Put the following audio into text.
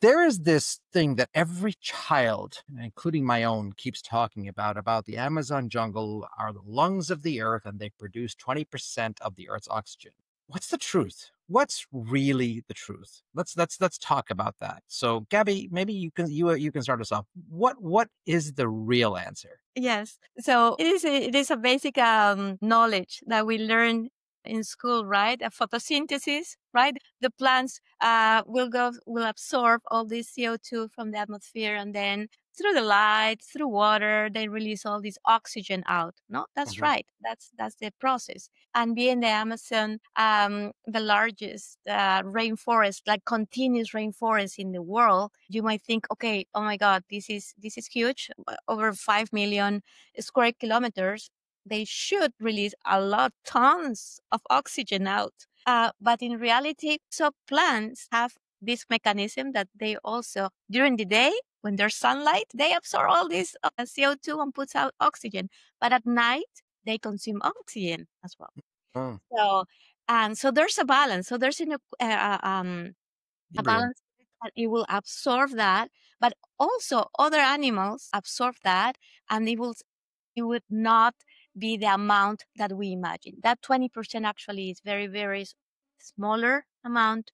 there is this thing that every child, including my own, keeps talking about about the Amazon jungle are the lungs of the earth and they produce 20% of the earth's oxygen. What's the truth? What's really the truth? Let's let's let's talk about that. So, Gaby, maybe you can you you can start us off. What what is the real answer? Yes. So it is a, it is a basic um, knowledge that we learn in school, right? A photosynthesis, right? The plants uh, will go will absorb all this CO2 from the atmosphere, and then through the light, through water, they release all this oxygen out. No, that's mm-hmm. right. That's that's the process. And being the Amazon, um, the largest uh, rainforest, like continuous rainforest in the world, you might think, okay, oh my God, this is this is huge, over five million square kilometers they should release a lot tons of oxygen out. Uh, but in reality, so plants have this mechanism that they also during the day when there's sunlight they absorb all this uh, co2 and puts out oxygen but at night they consume oxygen as well oh. so and so there's a balance so there's a, uh, uh, um, a balance that it will absorb that but also other animals absorb that and it will it would not be the amount that we imagine. That 20% actually is very, very smaller amount